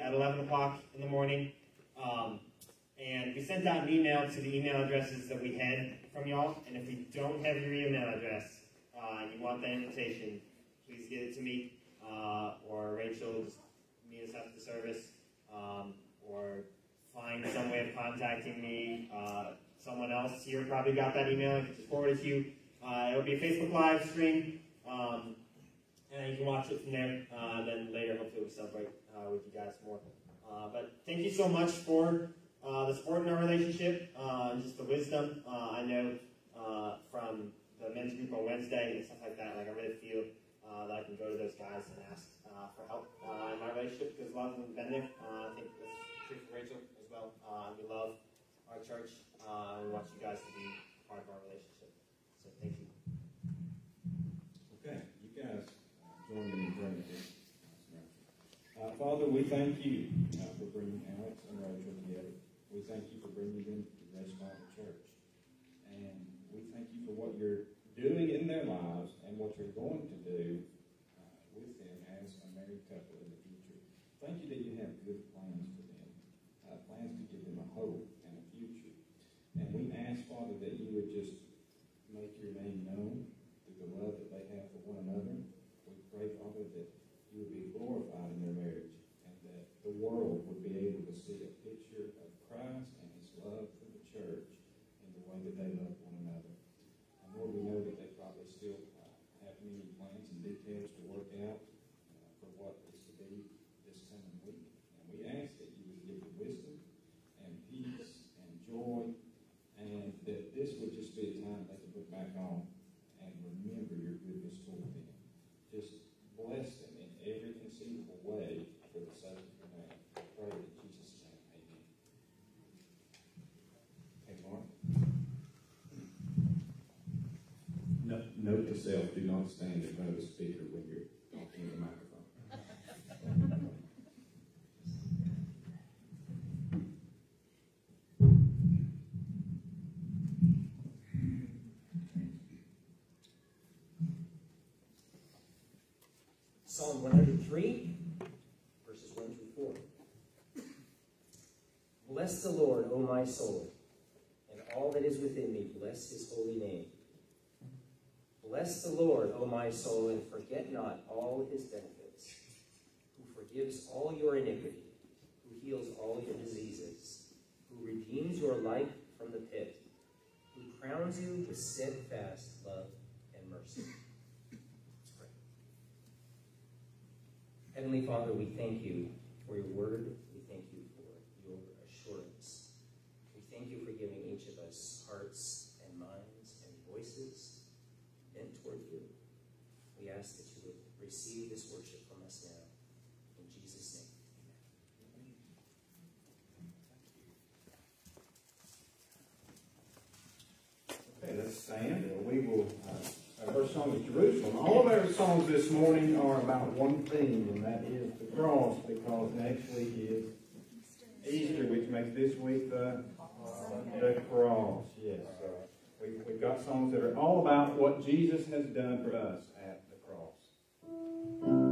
at 11 o'clock in the morning. Um, and we sent out an email to the email addresses that we had from y'all. And if you don't have your email address uh, and you want that invitation, please get it to me uh, or Rachel. Just meet us after the service, um, or find some way of contacting me. Uh, someone else here probably got that email. I can just forward it to you. Uh, it'll be a Facebook Live stream, um, and you can watch it from there. Uh, and then later, hopefully, we'll celebrate uh, with you guys more. Uh, but thank you so much for uh, the support in our relationship uh, and just the wisdom. I know from the men's group on Wednesday and stuff like that. Like I really feel that I can go to those guys and ask uh, for help uh, in my relationship because a lot of them have been there. Uh, I think that's true for Rachel as well. we love our church and we want you guys to be part of our relationship. So thank you. Okay, you guys join me in praying. Uh, Father, we thank you uh, for bringing Alex and Rachel together. We thank you for bringing them to Grace Bible Church. And we thank you for what you're doing in their lives and what you're going to do couple in the future. Thank you that you have good plans for them, uh, plans to give them a hope and a future. And we ask, Father, that you would just make your name known through the love that they have for one another. We pray, Father, that you would be glorified in their marriage and that the world would be able to see a picture of Christ and his love for the church in the way that they love one another. And Lord, we know that they probably still uh, have many plans and details to work out. Yourself, do not stand in front of the speaker when you're talking in the microphone. Psalm 103, verses 1 through 4. Bless the Lord, O my soul, and all that is within me, bless his holy name. Bless the Lord, O my soul, and forget not all his benefits, who forgives all your iniquity, who heals all your diseases, who redeems your life from the pit, who crowns you with steadfast love and mercy. Heavenly Father, we thank you for your word. We thank you for your assurance. We thank you for giving each of us hearts and minds and voices toward you. We ask that you would receive this worship from us now. In Jesus' name, amen. Okay, let's stand. We will, uh, our first song is Jerusalem. All of our songs this morning are about one theme, and that is the cross, because next week is Easter, which makes this week the, uh, the cross. Yes. We, we've got songs that are all about what Jesus has done for us at the cross.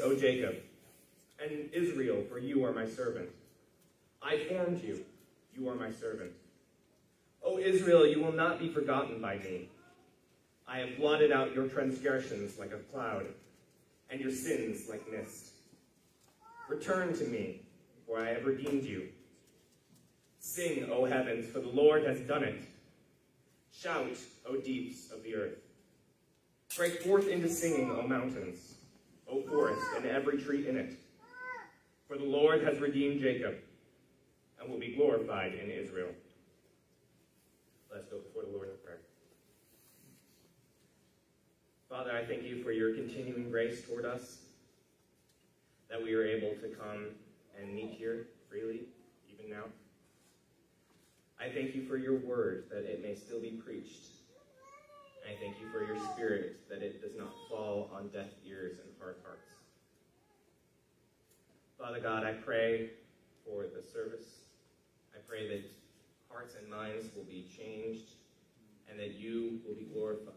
O Jacob, and Israel, for you are my servant. I formed you, you are my servant. O Israel, you will not be forgotten by me. I have blotted out your transgressions like a cloud, and your sins like mist. Return to me, for I have redeemed you. Sing, O heavens, for the Lord has done it. Shout, O deeps of the earth. Break forth into singing, O mountains, O forest, and every tree in it. For the Lord has redeemed Jacob, and will be glorified in Israel. Let's go before the Lord in prayer. Father, I thank you for your continuing grace toward us, that we are able to come and meet here freely, even now. I thank you for your word, that it may still be preached. I thank you for your spirit, that it does not fall on deaf ears and hard hearts. Father God, I pray for the service. I pray that hearts and minds will be changed and that you will be glorified.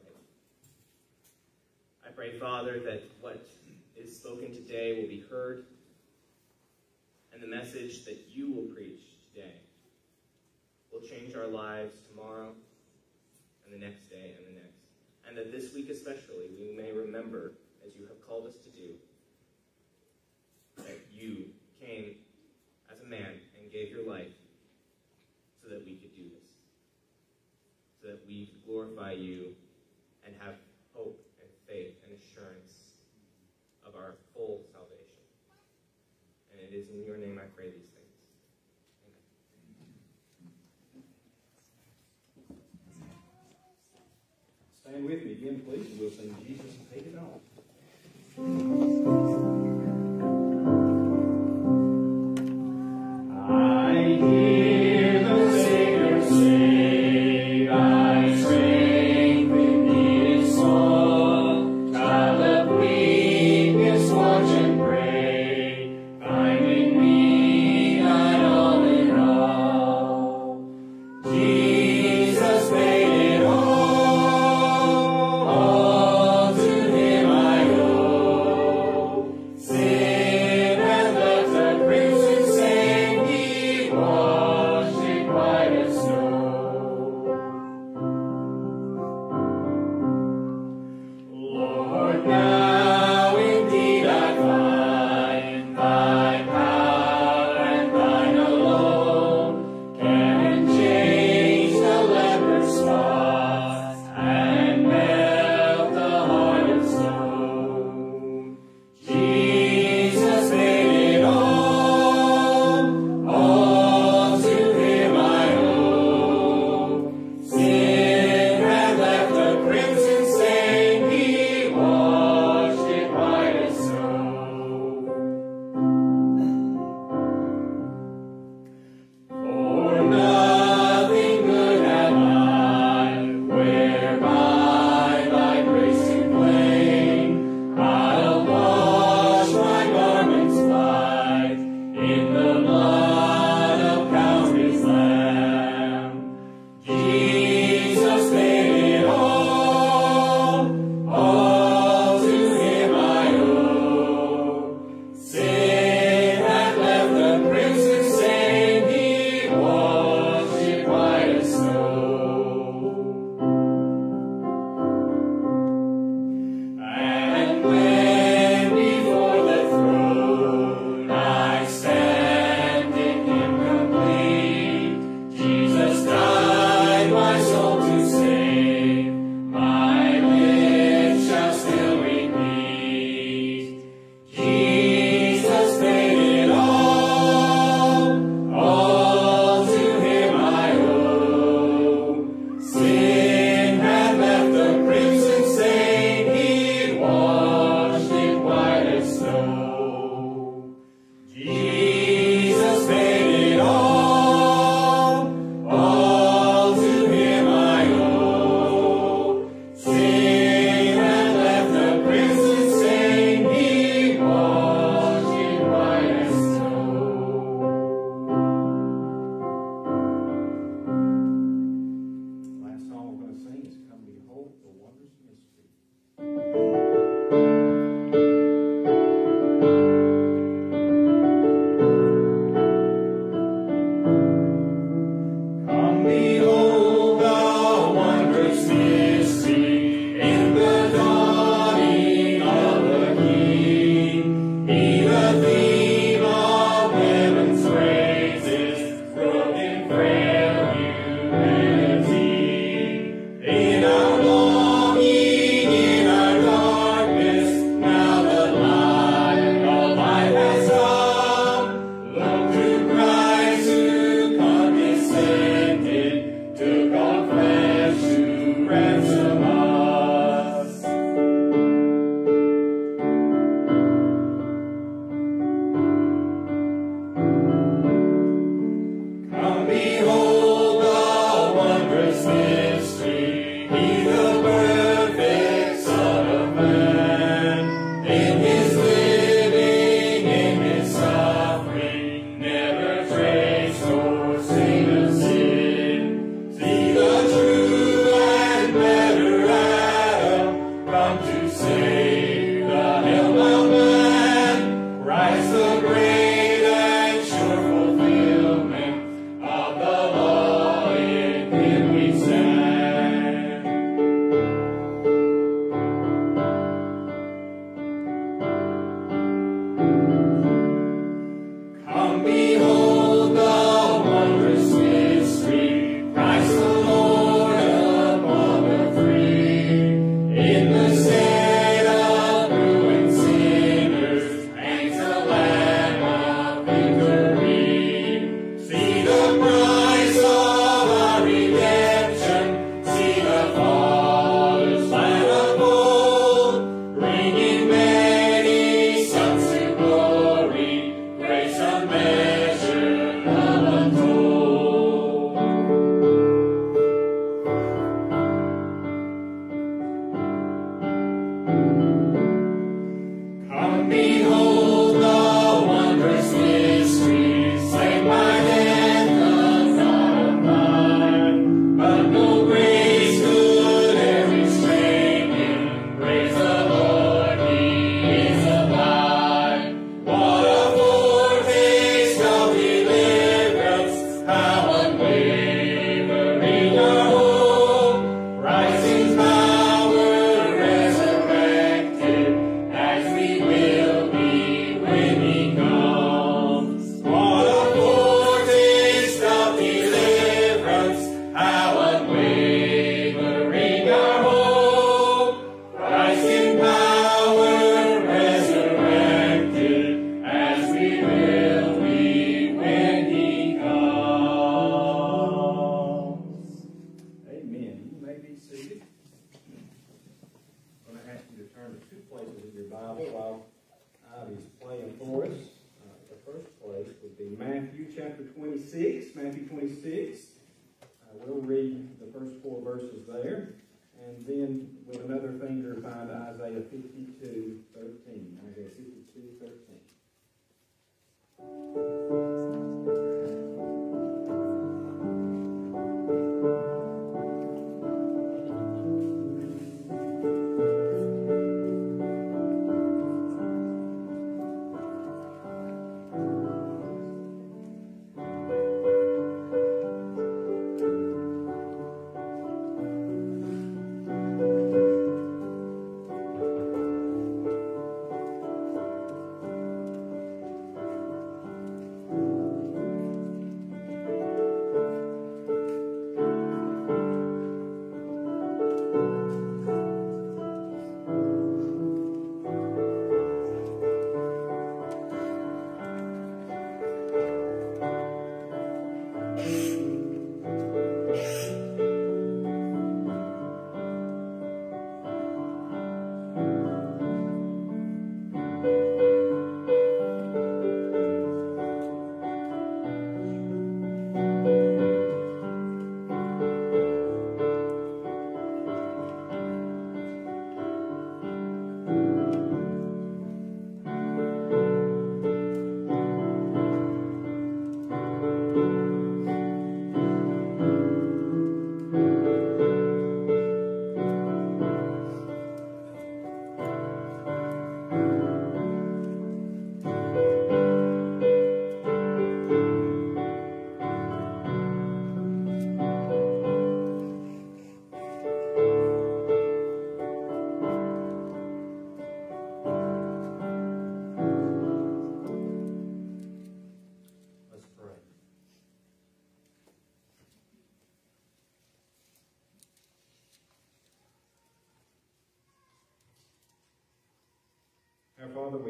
I pray, Father, that what is spoken today will be heard and the message that you will preach today will change our lives tomorrow and the next day and the next. And that this week especially we may remember, as you have called us to do, that you came as a man and gave your life so that we could do this. So that we could glorify you and have hope and faith and assurance of our full salvation. And it is in your name I pray these things. Stand with me again, please, and we'll sing Jesus Take It All.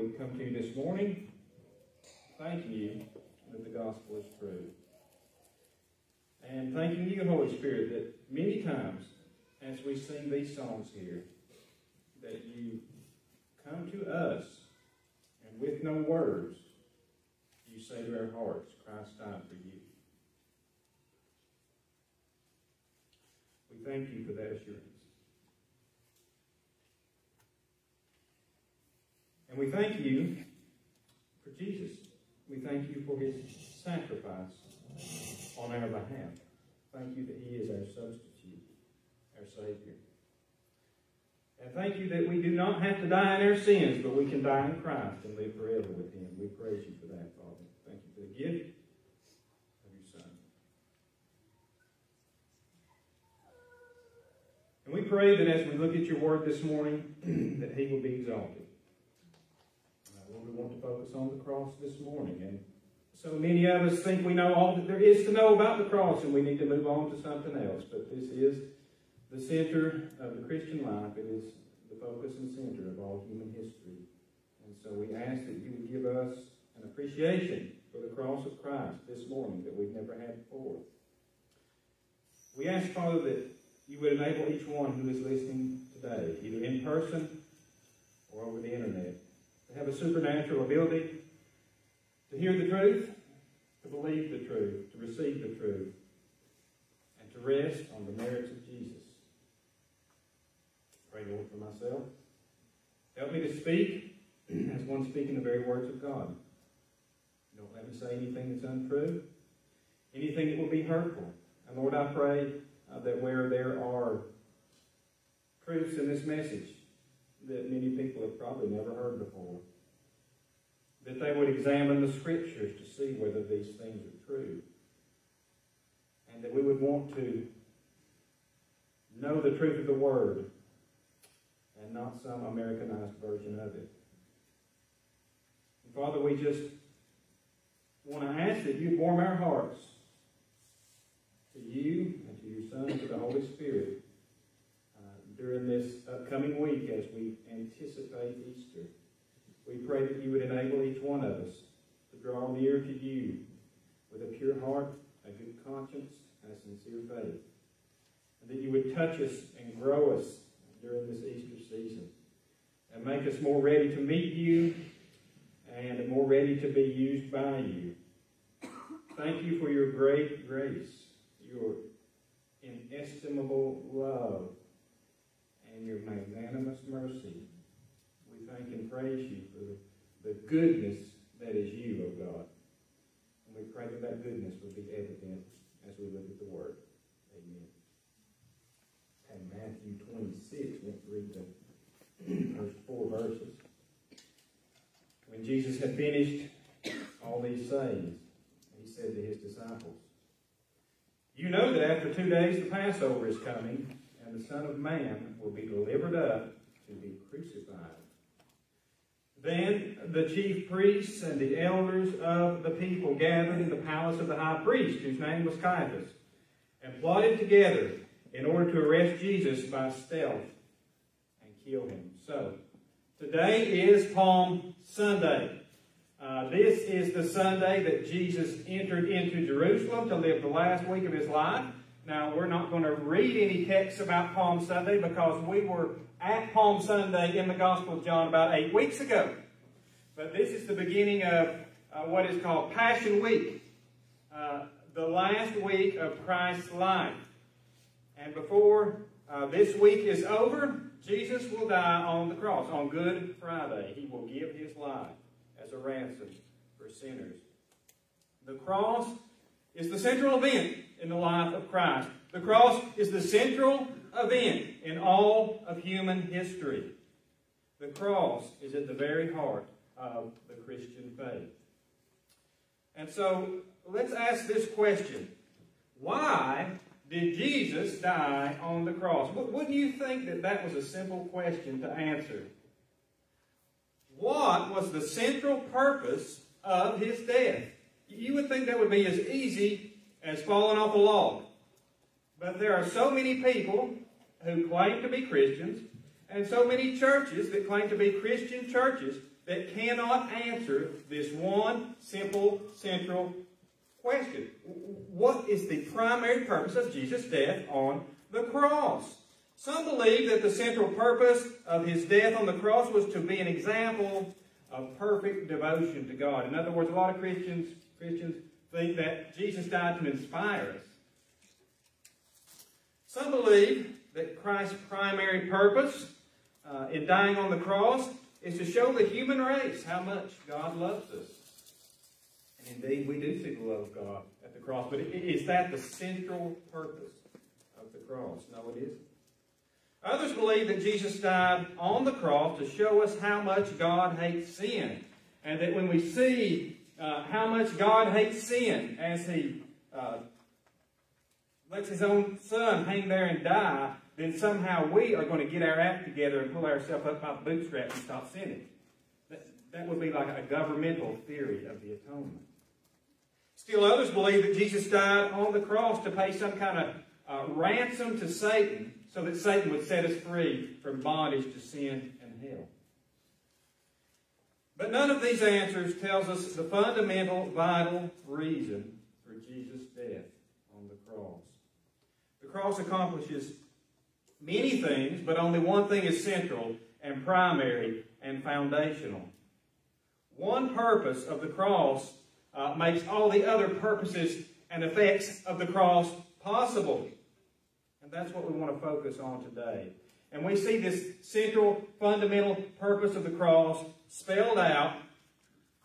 we come to you this morning, thanking you that the gospel is true. And thanking you, Holy Spirit, that many times as we sing these songs here, that you come to us and with no words, you say to our hearts, Christ died for you. We thank you for that assurance. And we thank you for Jesus. We thank you for his sacrifice on our behalf. Thank you that he is our substitute, our Savior. And thank you that we do not have to die in our sins, but we can die in Christ and live forever with him. We praise you for that, Father. Thank you for the gift of your Son. And we pray that as we look at your word this morning, that he will be exalted. We want to focus on the cross this morning. And so many of us think we know all that there is to know about the cross and we need to move on to something else. But this is the center of the Christian life. It is the focus and center of all human history. And so we ask that you would give us an appreciation for the cross of Christ this morning that we've never had before. We ask, Father, that you would enable each one who is listening today, either in person or over the internet, to have a supernatural ability to hear the truth, to believe the truth, to receive the truth, and to rest on the merits of Jesus. Pray, Lord, for myself. Help me to speak as one speaking the very words of God. Don't let me say anything that's untrue, anything that will be hurtful. And Lord, I pray uh, that where there are truths in this message that many people have probably never heard before, that they would examine the scriptures to see whether these things are true. And that we would want to know the truth of the Word and not some Americanized version of it. And Father, we just want to ask that you warm our hearts to you and to your Son, to the Holy Spirit during this upcoming week as we anticipate Easter. We pray that you would enable each one of us to draw near to you with a pure heart, a good conscience, and a sincere faith. And that you would touch us and grow us during this Easter season and make us more ready to meet you and more ready to be used by you. Thank you for your great grace, your inestimable love, and your magnanimous mercy. We thank and praise you for the goodness that is you, O God. And we pray that that goodness will be evident as we look at the Word. Amen. And Matthew 26, let's read the first four verses. When Jesus had finished all these sayings, he said to his disciples, You know that after two days the Passover is coming, and the Son of Man will be delivered up to be crucified. Then the chief priests and the elders of the people gathered in the palace of the high priest, whose name was Caiaphas, and plotted together in order to arrest Jesus by stealth and kill him. So, today is Palm Sunday. Uh, this is the Sunday that Jesus entered into Jerusalem to live the last week of his life. Now, we're not going to read any texts about Palm Sunday because we were at Palm Sunday in the Gospel of John about eight weeks ago. But this is the beginning of uh, what is called Passion Week, uh, the last week of Christ's life. And before uh, this week is over, Jesus will die on the cross on Good Friday. He will give his life as a ransom for sinners. The cross is the central event in the life of Christ. The cross is the central event in all of human history. The cross is at the very heart of the Christian faith. And so let's ask this question Why did Jesus die on the cross? Wouldn't you think that that was a simple question to answer? What was the central purpose of his death? You would think that would be as easy as falling off a log. But there are so many people who claim to be Christians and so many churches that claim to be Christian churches that cannot answer this one simple central question. What is the primary purpose of Jesus' death on the cross? Some believe that the central purpose of his death on the cross was to be an example of perfect devotion to God. In other words, a lot of Christians Christians think that Jesus died to inspire us. Some believe that Christ's primary purpose uh, in dying on the cross is to show the human race how much God loves us. And indeed, we do see the love of God at the cross. But is that the central purpose of the cross? No, it isn't. Others believe that Jesus died on the cross to show us how much God hates sin. And that when we see uh, how much God hates sin as he uh, lets his own son hang there and die, then somehow we are going to get our act together and pull ourselves up by the bootstraps and stop sinning. That, that would be like a governmental theory of the atonement. Still others believe that Jesus died on the cross to pay some kind of uh, ransom to Satan so that Satan would set us free from bondage to sin and hell. But none of these answers tells us the fundamental, vital reason for Jesus' death on the cross. The cross accomplishes many things, but only one thing is central and primary and foundational. One purpose of the cross uh, makes all the other purposes and effects of the cross possible. And that's what we want to focus on today. And we see this central, fundamental purpose of the cross spelled out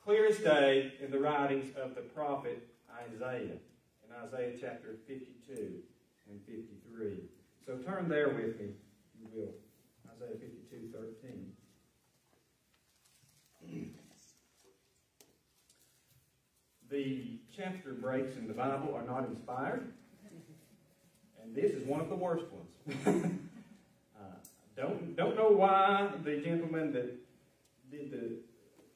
clear as day in the writings of the prophet Isaiah, in Isaiah chapter 52 and 53. So turn there with me, you will. Isaiah 52, 13. The chapter breaks in the Bible are not inspired, and this is one of the worst ones. uh, don't, don't know why the gentleman that did the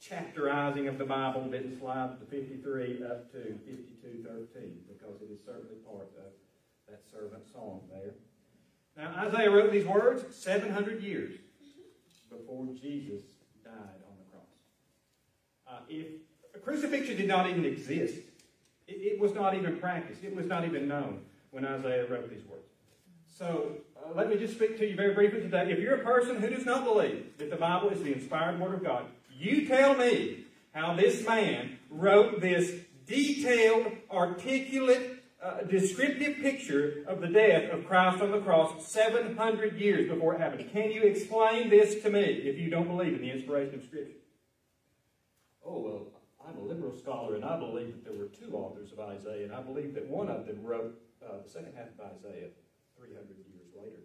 chapterizing of the Bible didn't slide the 53 up to 52.13, because it is certainly part of that servant song there. Now, Isaiah wrote these words 700 years before Jesus died on the cross. Uh, if crucifixion did not even exist, it, it, was not even practiced, it was not even known when Isaiah wrote these words. So, let me just speak to you very briefly today. If you're a person who does not believe that the Bible is the inspired Word of God, you tell me how this man wrote this detailed, articulate, uh, descriptive picture of the death of Christ on the cross 700 years before it happened. Can you explain this to me if you don't believe in the inspiration of Scripture? Oh, well, I'm a liberal scholar and I believe that there were two authors of Isaiah, and I believe that one of them wrote uh, the second half of Isaiah 300 years later.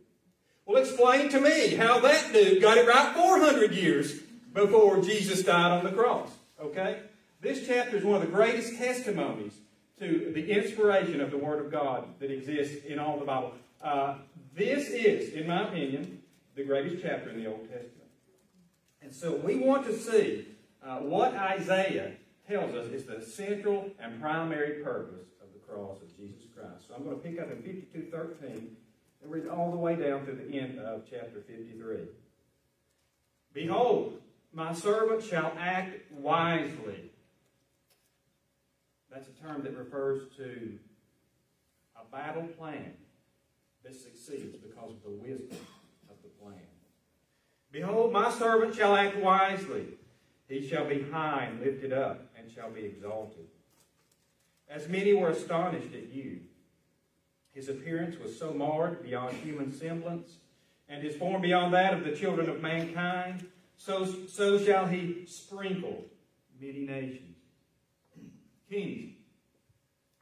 Well, explain to me how that dude got it right 400 years before Jesus died on the cross. Okay? This chapter is one of the greatest testimonies to the inspiration of the Word of God that exists in all the Bible. Uh, this is, in my opinion, the greatest chapter in the Old Testament. And so we want to see uh, what Isaiah tells us is the central and primary purpose of the cross of Jesus Christ. So I'm going to pick up in 52.13 and read all the way down to the end of chapter 53. Behold, my servant shall act wisely that's a term that refers to a battle plan that succeeds because of the wisdom of the plan. Behold, my servant shall act wisely. He shall be high and lifted up and shall be exalted. As many were astonished at you, his appearance was so marred beyond human semblance, and his form beyond that of the children of mankind, so, so shall he sprinkle many nations. Kings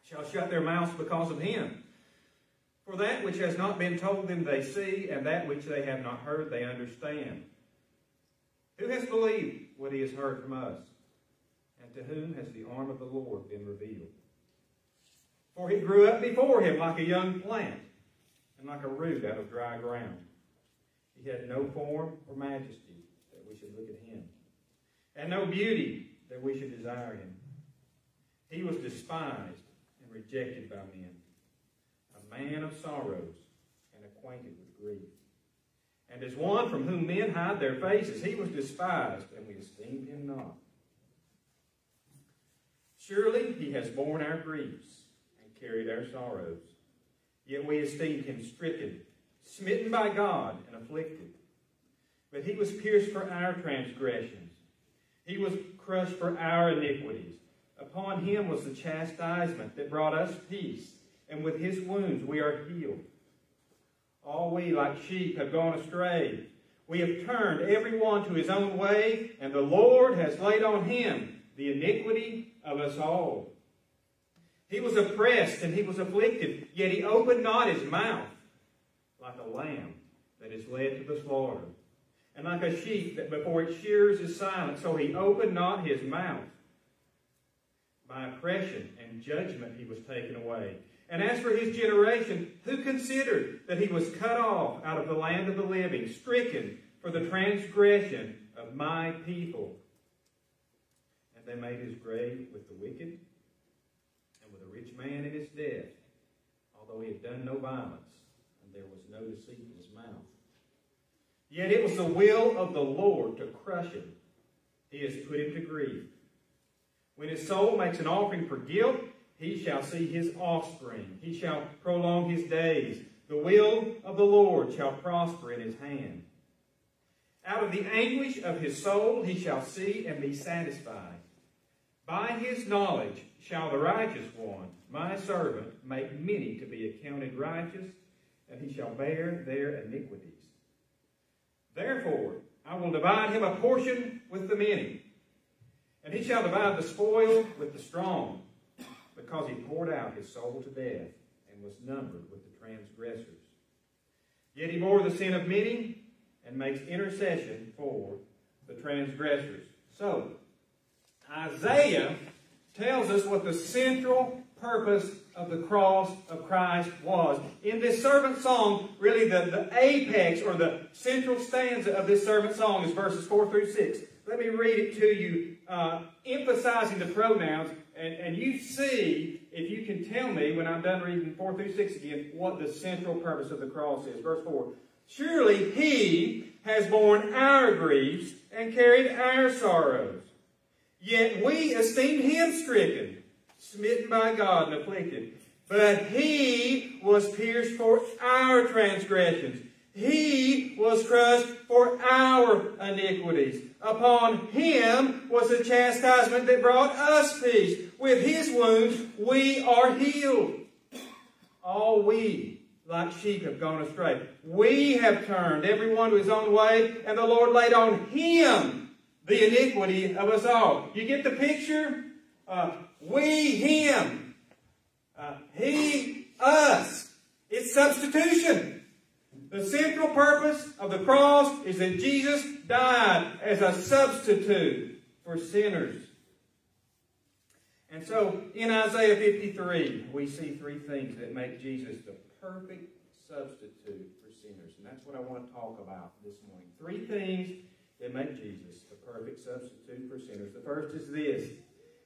shall shut their mouths because of him. For that which has not been told them they see, and that which they have not heard they understand. Who has believed what he has heard from us? And to whom has the arm of the Lord been revealed? For he grew up before him like a young plant, and like a root out of dry ground. He had no form or majesty that we should look at him, and no beauty that we should desire him. He was despised and rejected by men, a man of sorrows and acquainted with grief. And as one from whom men hide their faces, he was despised, and we esteemed him not. Surely he has borne our griefs carried our sorrows. Yet we esteemed him stricken, smitten by God, and afflicted. But he was pierced for our transgressions. He was crushed for our iniquities. Upon him was the chastisement that brought us peace, and with his wounds we are healed. All we like sheep have gone astray. We have turned every one to his own way, and the Lord has laid on him the iniquity of us all. He was oppressed and he was afflicted, yet he opened not his mouth like a lamb that is led to the slaughter, and like a sheep that before its shears is silent, so he opened not his mouth. By oppression and judgment he was taken away. And as for his generation, who considered that he was cut off out of the land of the living, stricken for the transgression of my people? And they made his grave with the wicked rich man in his death, although he had done no violence, and there was no deceit in his mouth. Yet it was the will of the Lord to crush him. He has put him to grief. When his soul makes an offering for guilt, he shall see his offspring. He shall prolong his days. The will of the Lord shall prosper in his hand. Out of the anguish of his soul he shall see and be satisfied. By his knowledge shall the righteous one, my servant, make many to be accounted righteous, and he shall bear their iniquities. Therefore, I will divide him a portion with the many, and he shall divide the spoil with the strong because he poured out his soul to death and was numbered with the transgressors. Yet he bore the sin of many and makes intercession for the transgressors. So, Isaiah tells us what the central purpose of the cross of Christ was. In this servant song, really the, the apex or the central stanza of this servant song is verses 4 through 6. Let me read it to you, uh, emphasizing the pronouns and, and you see, if you can tell me when I'm done reading 4 through 6 again, what the central purpose of the cross is. Verse 4. Surely he has borne our griefs and carried our sorrows. Yet we esteemed him stricken, smitten by God and afflicted. But he was pierced for our transgressions. He was crushed for our iniquities. Upon him was the chastisement that brought us peace. With his wounds we are healed. All we, like sheep, have gone astray. We have turned everyone to his own way, and the Lord laid on him the iniquity of us all. You get the picture? Uh, we, him. Uh, he, us. It's substitution. The central purpose of the cross is that Jesus died as a substitute for sinners. And so in Isaiah 53, we see three things that make Jesus the perfect substitute for sinners. And that's what I want to talk about this morning. Three things that make Jesus perfect substitute for sinners. The first is this.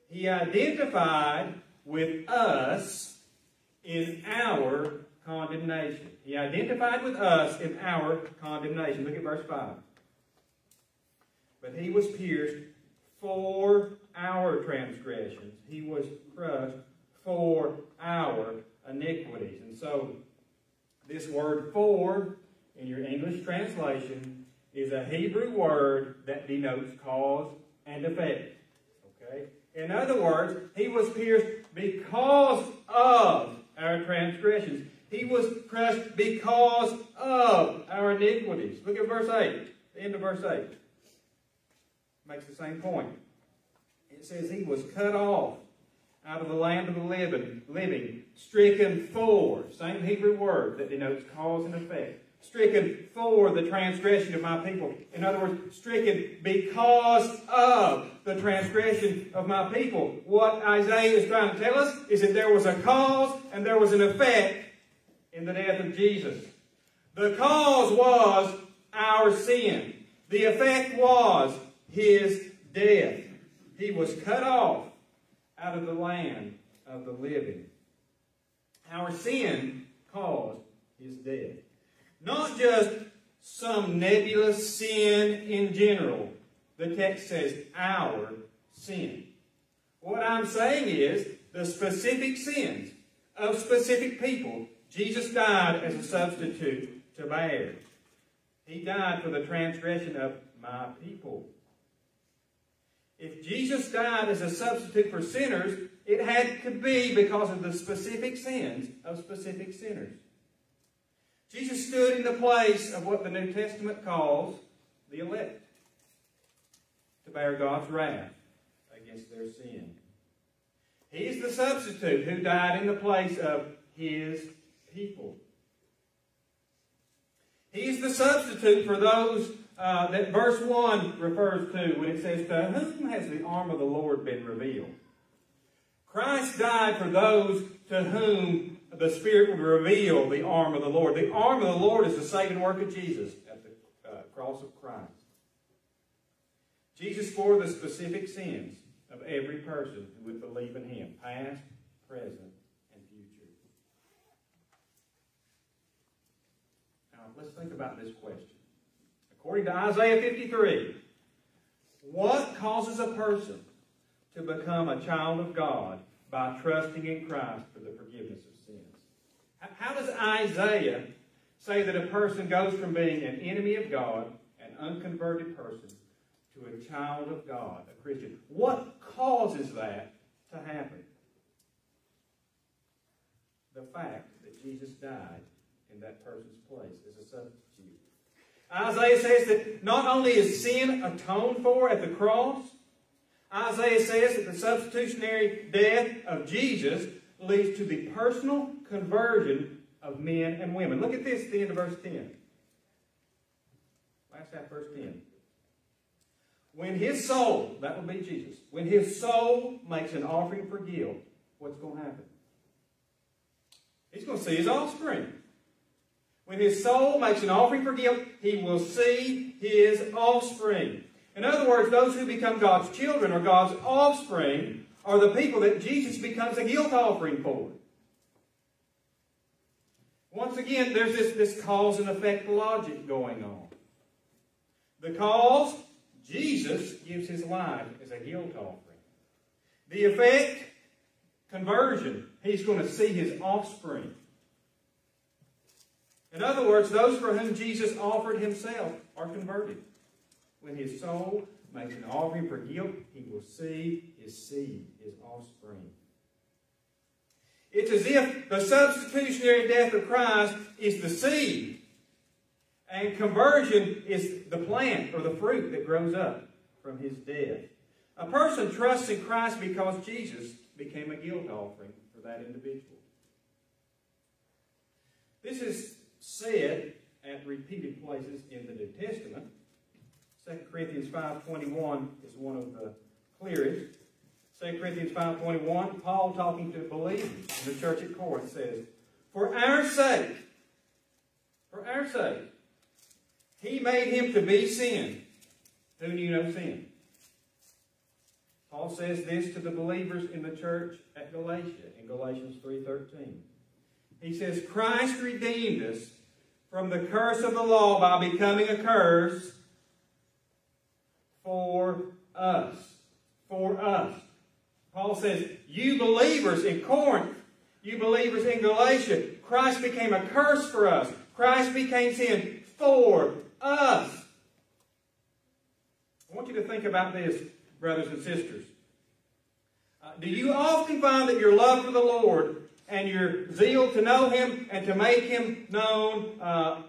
He identified with us in our condemnation. He identified with us in our condemnation. Look at verse 5. But he was pierced for our transgressions. He was crushed for our iniquities. And so, this word for, in your English translation, is a Hebrew word that denotes cause and effect. Okay? In other words, he was pierced because of our transgressions. He was crushed because of our iniquities. Look at verse 8. The end of verse 8. Makes the same point. It says he was cut off out of the land of the living, living stricken for, same Hebrew word that denotes cause and effect. Stricken for the transgression of my people. In other words, stricken because of the transgression of my people. What Isaiah is trying to tell us is that there was a cause and there was an effect in the death of Jesus. The cause was our sin. The effect was his death. He was cut off out of the land of the living. Our sin caused his death. Not just some nebulous sin in general. The text says our sin. What I'm saying is the specific sins of specific people Jesus died as a substitute to bear. He died for the transgression of my people. If Jesus died as a substitute for sinners, it had to be because of the specific sins of specific sinners. Jesus stood in the place of what the New Testament calls the elect to bear God's wrath against their sin. He's the substitute who died in the place of his people. He's the substitute for those uh, that verse 1 refers to when it says, To whom has the arm of the Lord been revealed? Christ died for those to whom the Spirit would reveal the arm of the Lord. The arm of the Lord is the saving work of Jesus at the uh, cross of Christ. Jesus bore the specific sins of every person who would believe in him, past, present, and future. Now, let's think about this question. According to Isaiah 53, what causes a person to become a child of God by trusting in Christ for the forgiveness of? How does Isaiah say that a person goes from being an enemy of God, an unconverted person, to a child of God, a Christian? What causes that to happen? The fact that Jesus died in that person's place as a substitute. Isaiah says that not only is sin atoned for at the cross, Isaiah says that the substitutionary death of Jesus leads to the personal conversion of men and women. Look at this at the end of verse 10. Last half, verse 10. When his soul, that would be Jesus, when his soul makes an offering for guilt, what's going to happen? He's going to see his offspring. When his soul makes an offering for guilt, he will see his offspring. In other words, those who become God's children or God's offspring are the people that Jesus becomes a guilt offering for. Once again, there's this, this cause and effect logic going on. The cause, Jesus gives his life as a guilt offering. The effect, conversion. He's going to see his offspring. In other words, those for whom Jesus offered himself are converted. When his soul makes an offering for guilt, he will see his seed, his offspring. It's as if the substitutionary death of Christ is the seed, and conversion is the plant or the fruit that grows up from his death. A person trusts in Christ because Jesus became a guilt offering for that individual. This is said at repeated places in the New Testament. 2 Corinthians 5.21 is one of the clearest. 2 Corinthians 5.21, Paul talking to believers in the church at Corinth says, For our sake, for our sake, he made him to be sin who knew no sin. Paul says this to the believers in the church at Galatia in Galatians 3.13. He says, Christ redeemed us from the curse of the law by becoming a curse for us. For us. Paul says, you believers in Corinth, you believers in Galatia, Christ became a curse for us. Christ became sin for us. I want you to think about this, brothers and sisters. Uh, do you often find that your love for the Lord and your zeal to know Him and to make Him known uh,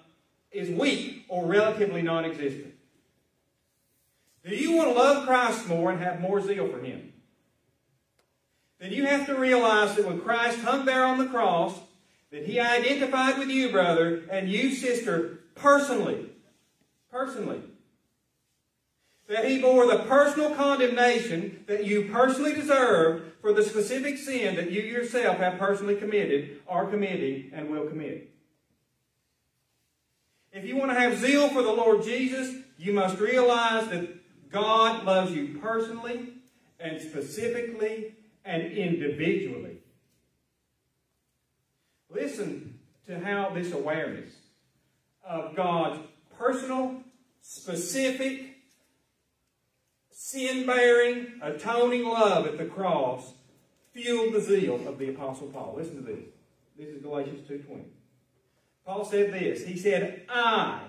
is weak or relatively non existent? Do you want to love Christ more and have more zeal for Him? Then you have to realize that when Christ hung there on the cross, that He identified with you, brother, and you, sister, personally. Personally. That He bore the personal condemnation that you personally deserved for the specific sin that you yourself have personally committed, are committing, and will commit. If you want to have zeal for the Lord Jesus, you must realize that God loves you personally and specifically and individually. Listen to how this awareness of God's personal, specific, sin-bearing, atoning love at the cross fueled the zeal of the Apostle Paul. Listen to this. This is Galatians 2.20. Paul said this. He said, I,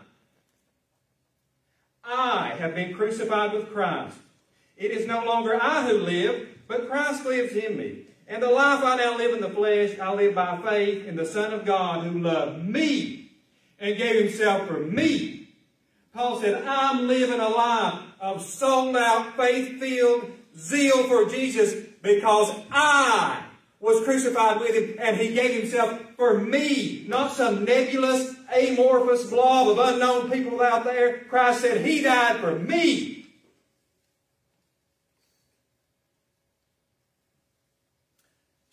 I have been crucified with Christ. It is no longer I who live, but Christ lives in me. And the life I now live in the flesh, I live by faith in the Son of God who loved me and gave himself for me. Paul said, I'm living a life of sold out, faith filled zeal for Jesus because I was crucified with him and he gave himself for me, not some nebulous, amorphous blob of unknown people out there. Christ said he died for me.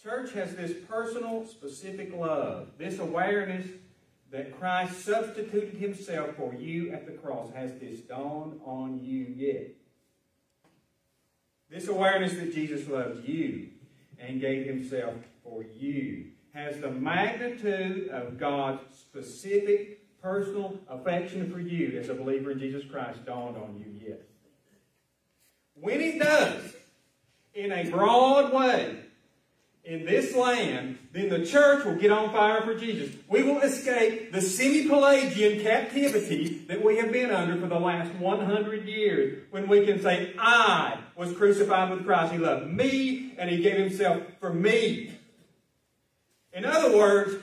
Church has this personal, specific love, this awareness that Christ substituted himself for you at the cross. Has this dawned on you yet? This awareness that Jesus loves you and gave himself for you has the magnitude of God's specific personal affection for you as a believer in Jesus Christ dawned on you yet. When it does, in a broad way, in this land, then the church will get on fire for Jesus. We will escape the semi-Pelagian captivity that we have been under for the last 100 years when we can say, I was crucified with Christ. He loved me and He gave Himself for me. In other words,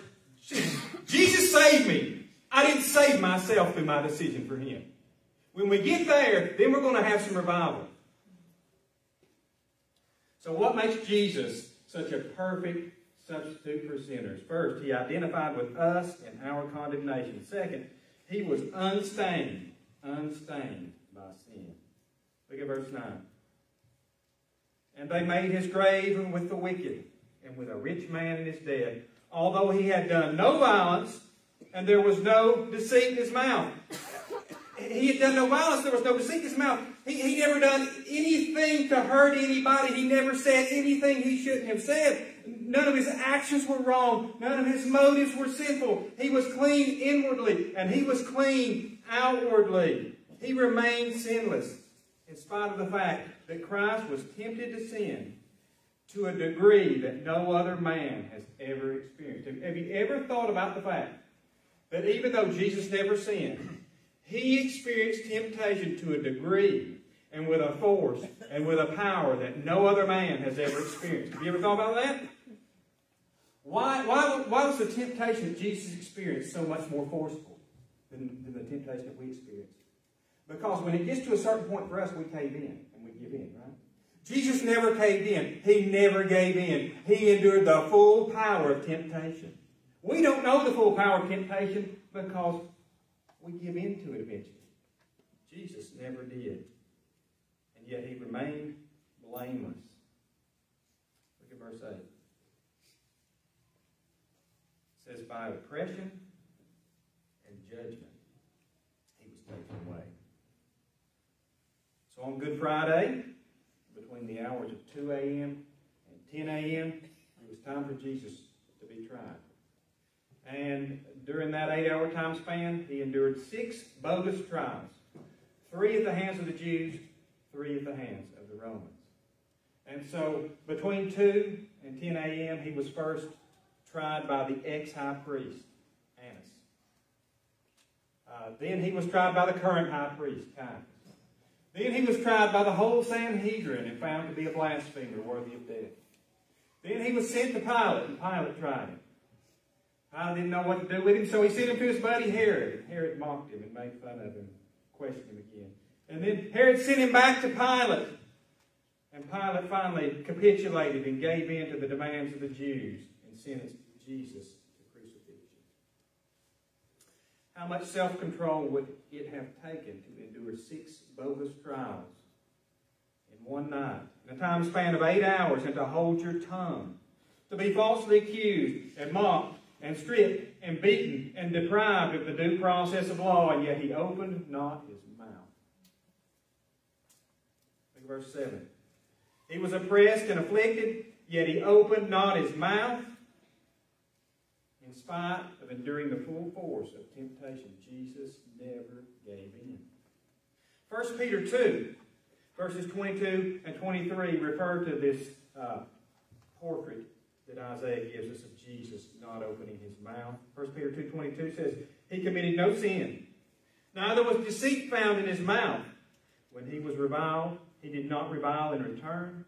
Jesus saved me. I didn't save myself through my decision for Him. When we get there, then we're going to have some revival. So what makes Jesus such a perfect substitute for sinners. First, he identified with us in our condemnation. Second, he was unstained, unstained by sin. Look at verse 9. And they made his grave with the wicked and with a rich man in his dead, although he had done no violence and there was no deceit in his mouth. He had done no violence, there was no deceit in his mouth. He, he never done anything to hurt anybody. He never said anything he shouldn't have said. None of his actions were wrong. None of his motives were sinful. He was clean inwardly and he was clean outwardly. He remained sinless in spite of the fact that Christ was tempted to sin to a degree that no other man has ever experienced. Have you ever thought about the fact that even though Jesus never sinned, he experienced temptation to a degree and with a force and with a power that no other man has ever experienced. Have you ever thought about that? Why, why, why was the temptation that Jesus experienced so much more forceful than, than the temptation that we experienced? Because when it gets to a certain point for us, we cave in and we give in, right? Jesus never caved in. He never gave in. He endured the full power of temptation. We don't know the full power of temptation because we give in to it eventually. Jesus never did And yet he remained blameless. Look at verse 8. It says, By oppression and judgment he was taken away. So on Good Friday, between the hours of 2 a.m. and 10 a.m., it was time for Jesus to be tried. And during that eight hour time span, he endured six bogus trials three at the hands of the Jews, three at the hands of the Romans. And so between 2 and 10 a.m., he was first tried by the ex-high priest, Annas. Uh, then he was tried by the current high priest, Caiaphas. Then he was tried by the whole Sanhedrin and found to be a blasphemer worthy of death. Then he was sent to Pilate, and Pilate tried him. Pilate didn't know what to do with him, so he sent him to his buddy Herod. Herod mocked him and made fun of him, questioned him again. And then Herod sent him back to Pilate. And Pilate finally capitulated and gave in to the demands of the Jews and sentenced Jesus to crucifixion. How much self control would it have taken to endure six bogus trials in one night, in a time span of eight hours, and to hold your tongue? To be falsely accused and mocked and stripped and beaten and deprived of the due process of law, and yet he opened not his mouth. In verse 7. He was oppressed and afflicted, yet he opened not his mouth. In spite of enduring the full force of temptation, Jesus never gave in. 1 Peter 2, verses 22 and 23 refer to this uh, portrait that Isaiah gives us of Jesus not opening his mouth. 1 Peter 2.22 says, He committed no sin. Neither was deceit found in his mouth. When he was reviled, he did not revile in return.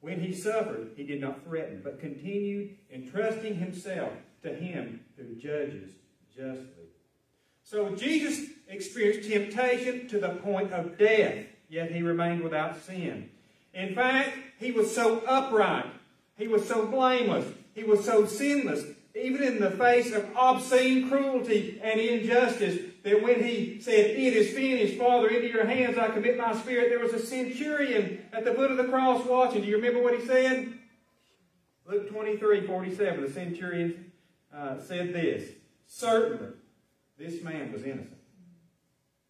When he suffered, he did not threaten, but continued entrusting himself to him who judges justly. So Jesus experienced temptation to the point of death, yet he remained without sin. In fact, he was so upright, he was so blameless, he was so sinless, even in the face of obscene cruelty and injustice, that when he said, It is finished, Father, into your hands I commit my spirit, there was a centurion at the foot of the cross watching. Do you remember what he said? Luke 23, 47, the centurion uh, said this, Certainly, this man was innocent.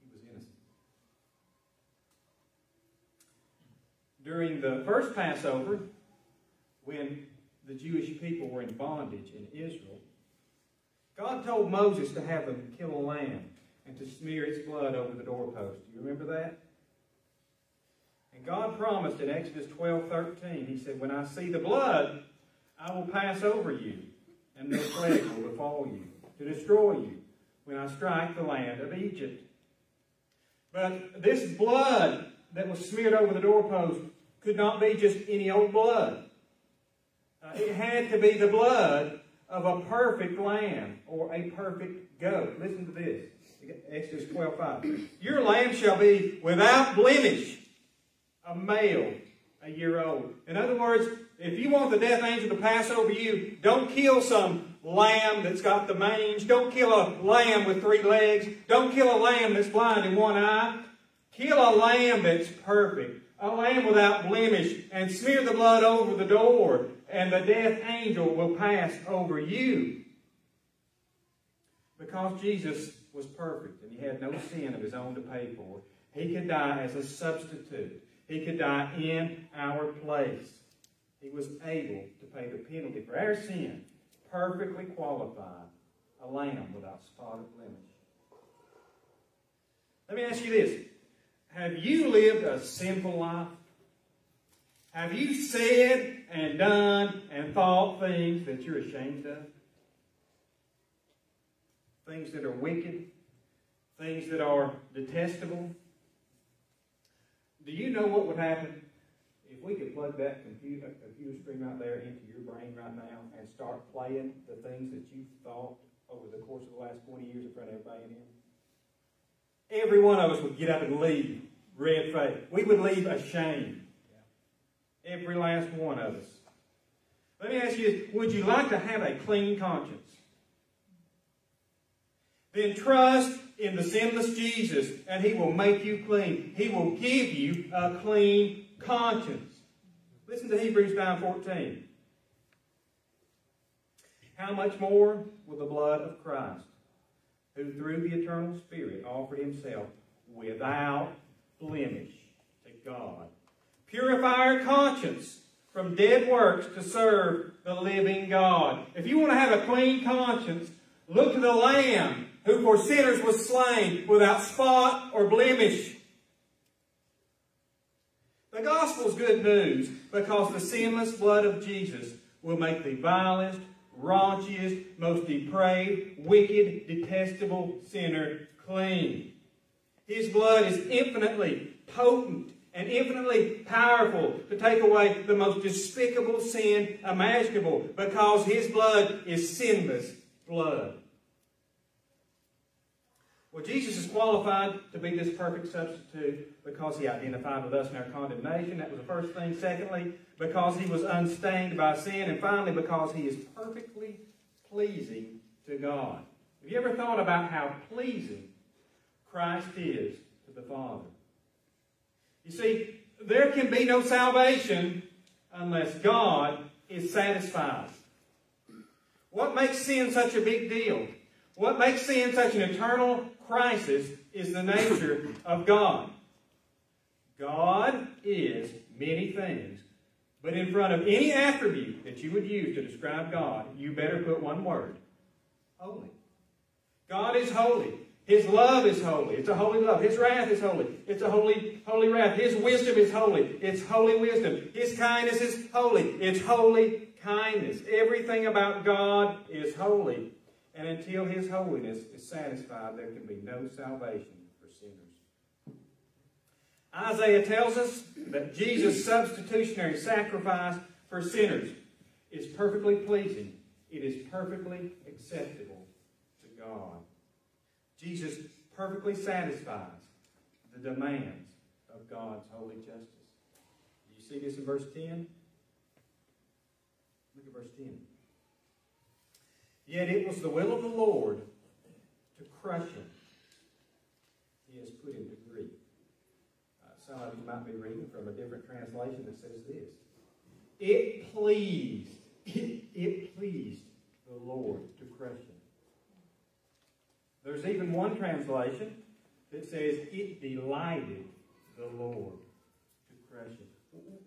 He was innocent. During the first Passover, when the Jewish people were in bondage in Israel, God told Moses to have them kill a lamb and to smear its blood over the doorpost. Do you remember that? And God promised in Exodus 12, 13, He said, When I see the blood, I will pass over you, and no plague will befall you, to destroy you, when I strike the land of Egypt. But this blood that was smeared over the doorpost could not be just any old blood. It had to be the blood of a perfect lamb or a perfect goat. Listen to this. Exodus 12, 5. Your lamb shall be without blemish, a male, a year old. In other words, if you want the death angel to pass over you, don't kill some lamb that's got the mange. Don't kill a lamb with three legs. Don't kill a lamb that's blind in one eye. Kill a lamb that's perfect, a lamb without blemish, and smear the blood over the door, and the death angel will pass over you. Because Jesus was perfect and he had no sin of his own to pay for, he could die as a substitute. He could die in our place. He was able to pay the penalty for our sin, perfectly qualified, a lamb without spot or blemish. Let me ask you this. Have you lived a sinful life? Have you said and done and thought things that you're ashamed of? Things that are wicked? Things that are detestable? Do you know what would happen if we could plug that computer, computer screen right there into your brain right now and start playing the things that you've thought over the course of the last 20 years in front of everybody in here? Every one of us would get up and leave red faced. We would leave ashamed. Every last one of us. Let me ask you would you like to have a clean conscience? Then trust in the sinless Jesus, and He will make you clean. He will give you a clean conscience. Listen to Hebrews 9.14. How much more will the blood of Christ, who through the eternal Spirit offered Himself without blemish to God, purify our conscience from dead works to serve the living God. If you want to have a clean conscience, look to the Lamb who for sinners was slain without spot or blemish. The gospel is good news because the sinless blood of Jesus will make the vilest, raunchiest, most depraved, wicked, detestable sinner clean. His blood is infinitely potent and infinitely powerful to take away the most despicable sin imaginable because his blood is sinless blood. Well, Jesus is qualified to be this perfect substitute because he identified with us in our condemnation. That was the first thing. Secondly, because he was unstained by sin. And finally, because he is perfectly pleasing to God. Have you ever thought about how pleasing Christ is to the Father? You see, there can be no salvation unless God is satisfied. What makes sin such a big deal? What makes sin such an eternal crisis is the nature of God. God is many things, but in front of any attribute that you would use to describe God, you better put one word holy. God is holy. His love is holy. It's a holy love. His wrath is holy. It's a holy, holy wrath. His wisdom is holy. It's holy wisdom. His kindness is holy. It's holy kindness. Everything about God is holy. And until His holiness is satisfied, there can be no salvation for sinners. Isaiah tells us that Jesus' substitutionary sacrifice for sinners is perfectly pleasing. It is perfectly acceptable to God. Jesus perfectly satisfies the demands of God's holy justice. Do you see this in verse 10? Look at verse 10. Yet it was the will of the Lord to crush him. He has put him to grief. Uh, some of you might be reading from a different translation that says this. It pleased, it, it pleased the Lord to crush him. There's even one translation that says it delighted the Lord to crush it.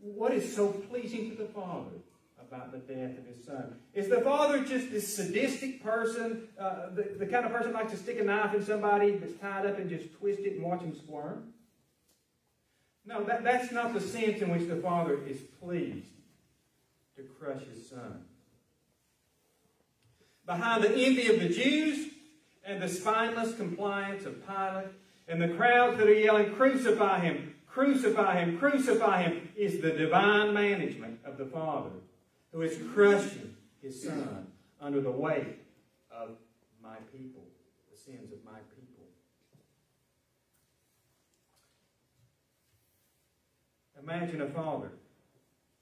What is so pleasing to the Father about the death of his son? Is the Father just this sadistic person, uh, the, the kind of person likes to stick a knife in somebody that's tied up and just twist it and watch him squirm? No, that, that's not the sense in which the Father is pleased to crush his son. Behind the envy of the Jews and the spineless compliance of Pilate and the crowds that are yelling, Crucify him, crucify him, crucify him, is the divine management of the Father who is crushing his son under the weight of my people, the sins of my people. Imagine a father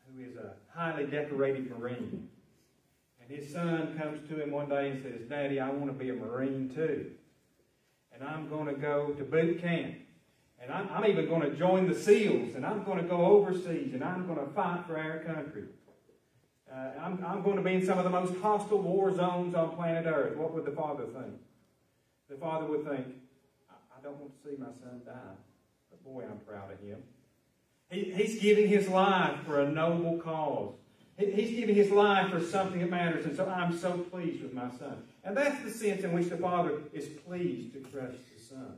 who is a highly decorated Marine. And his son comes to him one day and says, Daddy, I want to be a Marine too. And I'm going to go to boot camp. And I'm, I'm even going to join the SEALs. And I'm going to go overseas. And I'm going to fight for our country. Uh, I'm, I'm going to be in some of the most hostile war zones on planet Earth. What would the father think? The father would think, I, I don't want to see my son die. But boy, I'm proud of him. He, he's giving his life for a noble cause. He, he's giving his life for something that matters. And so I'm so pleased with my son. And that's the sense in which the father is pleased to crush the son.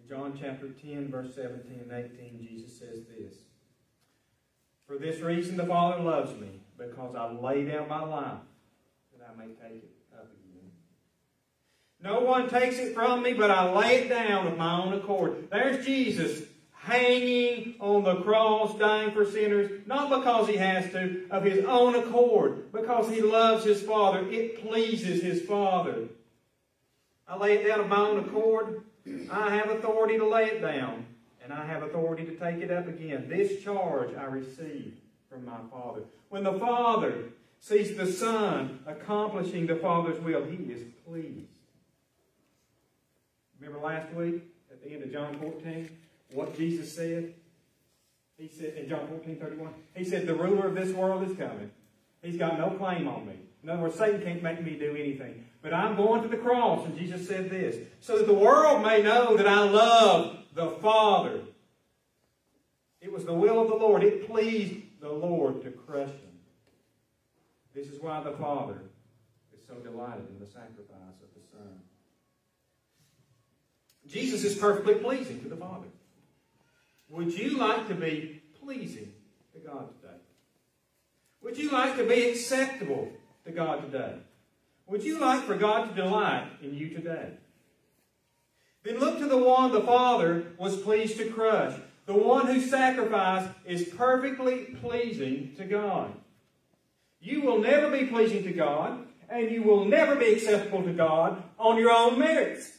In John chapter 10, verse 17 and 18, Jesus says this. For this reason the Father loves me, because I lay down my life that I may take it up again. No one takes it from me, but I lay it down of my own accord. There's Jesus hanging on the cross, dying for sinners, not because he has to, of his own accord, because he loves his Father. It pleases his Father. I lay it down of my own accord. I have authority to lay it down and I have authority to take it up again. This charge I received from my Father. When the Father sees the Son accomplishing the Father's will, he is pleased. Remember last week at the end of John 14, what Jesus said? He said in John 14, 31, he said, The ruler of this world is coming. He's got no claim on me. In other words, Satan can't make me do anything. But I'm going to the cross, and Jesus said this, so that the world may know that I love the Father. It was the will of the Lord. It pleased the Lord to crush him. This is why the Father is so delighted in the sacrifice of the Son. Jesus is perfectly pleasing to the Father. Would you like to be pleasing to God today? Would you like to be acceptable to God today? Would you like for God to delight in you today? Then look to the one the Father was pleased to crush. The one whose sacrifice is perfectly pleasing to God. You will never be pleasing to God, and you will never be acceptable to God on your own merits.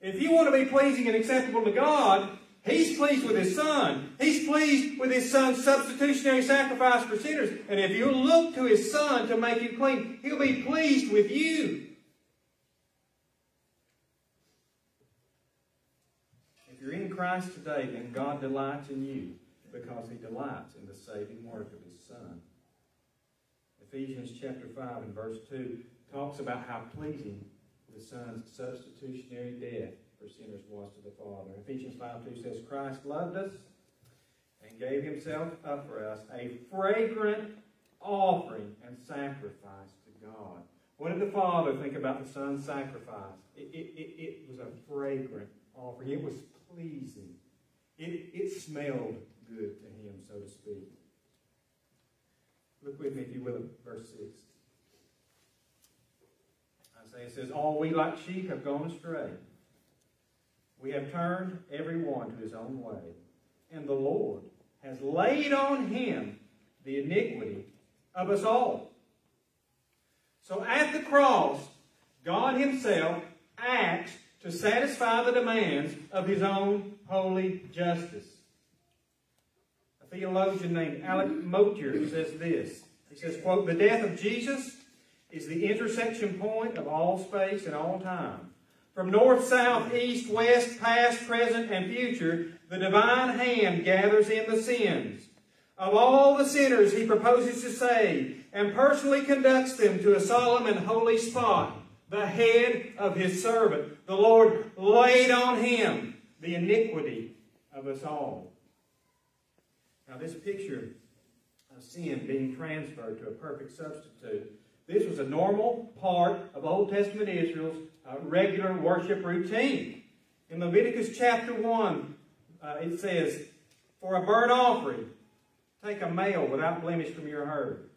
If you want to be pleasing and acceptable to God, He's pleased with His Son. He's pleased with His Son's substitutionary sacrifice for sinners. And if you look to His Son to make you clean, He'll be pleased with you. If you're in Christ today, then God delights in you because He delights in the saving work of His Son. Ephesians chapter 5 and verse 2 talks about how pleasing the Son's substitutionary death for sinners was to the Father. Ephesians 5 2 says, Christ loved us and gave himself up for us, a fragrant offering and sacrifice to God. What did the Father think about the Son's sacrifice? It, it, it, it was a fragrant offering. It was pleasing. It, it smelled good to him, so to speak. Look with me, if you will, at verse 6. Isaiah says, it says All we like sheep have gone astray. We have turned every one to his own way. And the Lord has laid on him the iniquity of us all. So at the cross, God Himself acts to satisfy the demands of His own holy justice. A theologian named Alec Motyer says this. He says, quote, The death of Jesus is the intersection point of all space and all time. From north, south, east, west, past, present, and future, the divine hand gathers in the sins. Of all the sinners he proposes to save, and personally conducts them to a solemn and holy spot, the head of his servant. The Lord laid on him the iniquity of us all. Now, this picture of sin being transferred to a perfect substitute, this was a normal part of Old Testament Israel's uh, regular worship routine. In Leviticus chapter 1, uh, it says, For a burnt offering, take a male without blemish from your herd.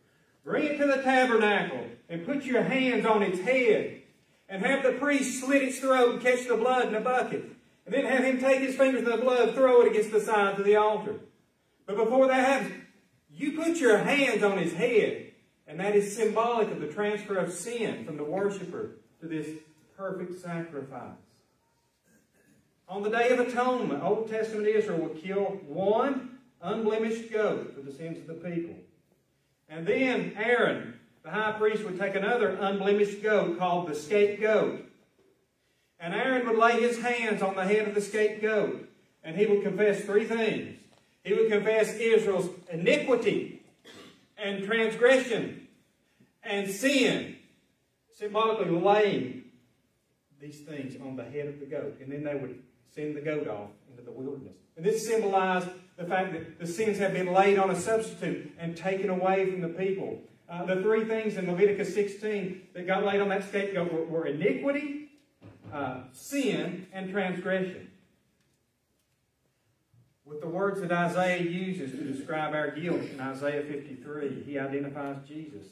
Bring it to the tabernacle and put your hands on its head and have the priest slit its throat and catch the blood in a bucket. And then have him take his fingers in the blood, throw it against the sides of the altar. But before that happens, you put your hands on his head. And that is symbolic of the transfer of sin from the worshiper to this perfect sacrifice. On the Day of Atonement, Old Testament Israel would kill one unblemished goat for the sins of the people. And then Aaron, the high priest, would take another unblemished goat called the scapegoat. And Aaron would lay his hands on the head of the scapegoat, and he would confess three things. He would confess Israel's iniquity and transgression and sin, symbolically laying these things on the head of the goat. And then they would send the goat off into the wilderness. And this symbolized the fact that the sins have been laid on a substitute and taken away from the people. Uh, the three things in Leviticus 16 that got laid on that scapegoat were, were iniquity, uh, sin, and transgression. With the words that Isaiah uses to describe our guilt in Isaiah 53, he identifies Jesus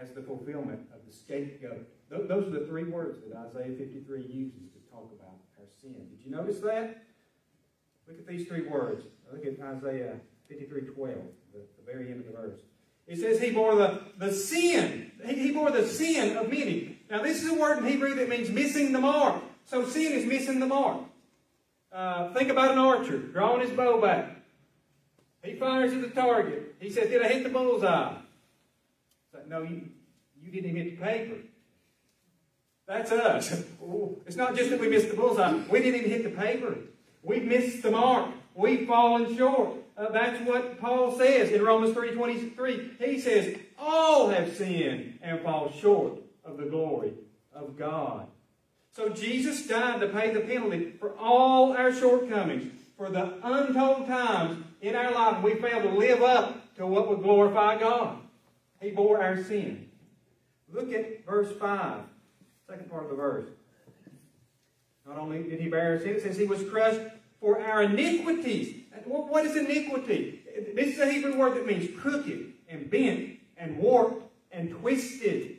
as the fulfillment of the scapegoat. Th- those are the three words that Isaiah 53 uses to talk about our sin. Did you notice that? Look at these three words. Look at Isaiah 53 12, the, the very end of the verse. It says he bore the, the sin. He, he bore the sin of many. Now, this is a word in Hebrew that means missing the mark. So sin is missing the mark. Uh, think about an archer drawing his bow back. He fires at the target. He says, Did I hit the bullseye? Like, no, you, you didn't even hit the paper. That's us. It's not just that we missed the bullseye. We didn't even hit the paper. We missed the mark. We've fallen short. Uh, that's what Paul says in Romans 3.23. He says, all have sinned and fall short of the glory of God. So Jesus died to pay the penalty for all our shortcomings, for the untold times in our life we failed to live up to what would glorify God. He bore our sin. Look at verse 5, second part of the verse. Not only did he bear our sins, says he was crushed for our iniquities. What is iniquity? This is a Hebrew word that means crooked and bent and warped and twisted.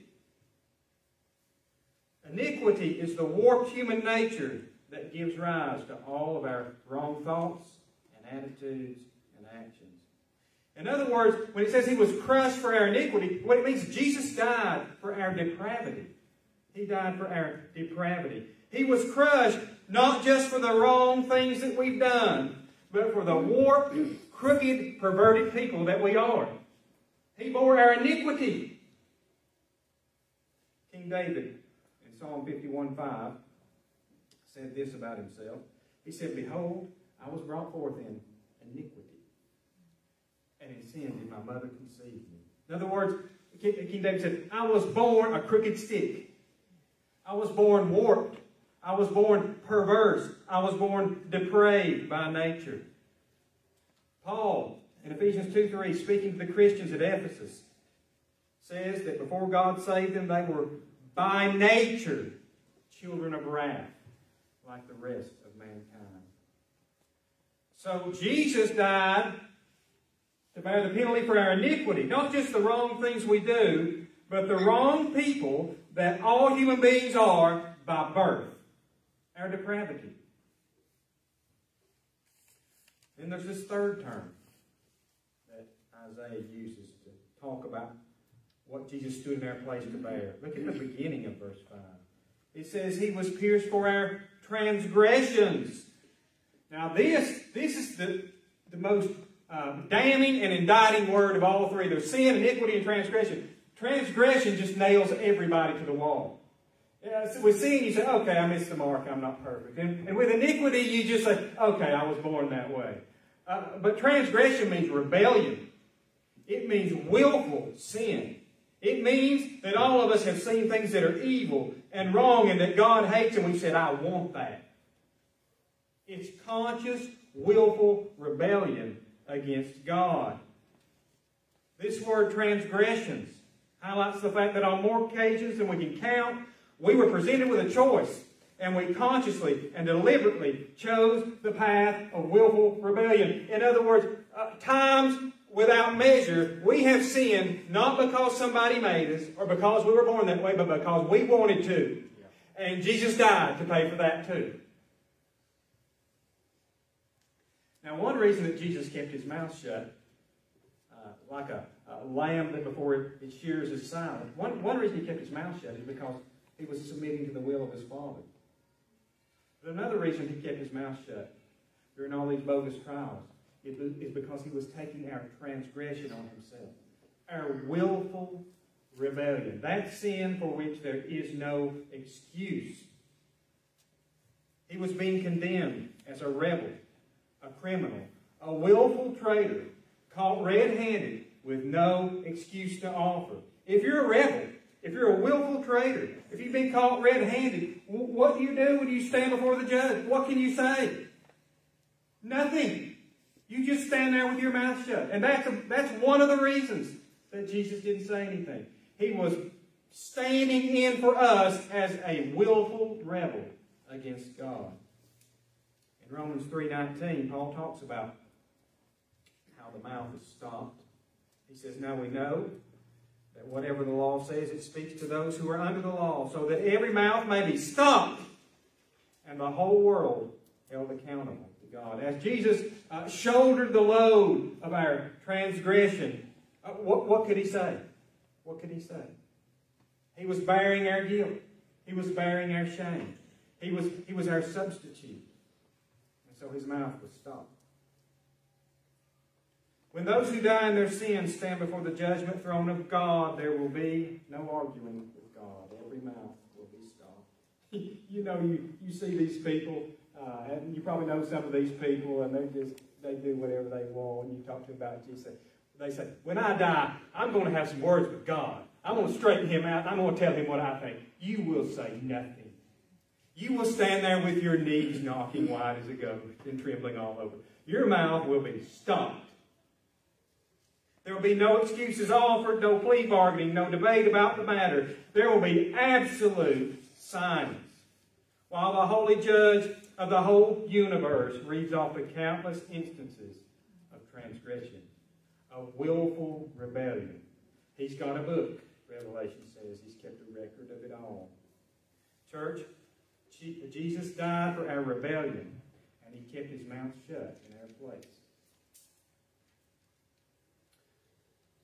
Iniquity is the warped human nature that gives rise to all of our wrong thoughts and attitudes and actions. In other words, when it says he was crushed for our iniquity, what it means is Jesus died for our depravity. He died for our depravity. He was crushed not just for the wrong things that we've done, but for the warped, crooked, perverted people that we are. He bore our iniquity. King David in Psalm 51:5 said this about himself. He said, Behold, I was brought forth in iniquity, and in sin did my mother conceive me. In other words, King David said, I was born a crooked stick. I was born warped. I was born perverse. I was born depraved by nature. Paul, in Ephesians 2 3, speaking to the Christians at Ephesus, says that before God saved them, they were by nature children of wrath, like the rest of mankind. So Jesus died to bear the penalty for our iniquity, not just the wrong things we do, but the wrong people that all human beings are by birth our depravity. Then there's this third term that Isaiah uses to talk about what Jesus stood in our place to bear. Look at the beginning of verse 5. It says, He was pierced for our transgressions. Now, this, this is the, the most um, damning and indicting word of all three. There's sin, iniquity, and transgression. Transgression just nails everybody to the wall. Yeah, so with sin, you say, okay, I missed the mark, I'm not perfect. And, and with iniquity, you just say, okay, I was born that way. Uh, but transgression means rebellion. It means willful sin. It means that all of us have seen things that are evil and wrong and that God hates, and we said, I want that. It's conscious, willful rebellion against God. This word transgressions highlights the fact that on more occasions than we can count, we were presented with a choice, and we consciously and deliberately chose the path of willful rebellion. In other words, uh, times without measure, we have sinned not because somebody made us or because we were born that way, but because we wanted to. And Jesus died to pay for that too. Now, one reason that Jesus kept his mouth shut, uh, like a, lamb that before it, it shears is silent, one, one reason he kept his mouth shut is because he was submitting to the will of his Father. But another reason he kept his mouth shut during all these bogus trials is because he was taking our transgression on himself. Our willful rebellion. That sin for which there is no excuse. He was being condemned as a rebel a criminal, a willful traitor, caught red-handed with no excuse to offer. If you're a rebel, if you're a willful traitor, if you've been caught red-handed, what do you do when you stand before the judge? What can you say? Nothing. You just stand there with your mouth shut. And that's, a, that's one of the reasons that Jesus didn't say anything. He was standing in for us as a willful rebel against God. In Romans 3.19, Paul talks about how the mouth is stopped. He says, Now we know that whatever the law says, it speaks to those who are under the law, so that every mouth may be stopped and the whole world held accountable to God. As Jesus uh, shouldered the load of our transgression, uh, what, what could he say? What could he say? He was bearing our guilt. He was bearing our shame. He was, he was our substitute. And so his mouth was stopped. When those who die in their sins stand before the judgment throne of God, there will be no arguing with God. Every mouth will be stopped. you know, you, you see these people, uh, and you probably know some of these people, and they just they do whatever they want. And you talk to them about Jesus. They say, when I die, I'm going to have some words with God. I'm going to straighten him out. I'm going to tell him what I think. You will say nothing. You will stand there with your knees knocking wide as a ghost and trembling all over. Your mouth will be stopped. There will be no excuses offered, no plea bargaining, no debate about the matter. There will be absolute silence while the holy judge of the whole universe reads off the countless instances of transgression, of willful rebellion. He's got a book, Revelation says. He's kept a record of it all. Church, Jesus died for our rebellion, and he kept his mouth shut in our place.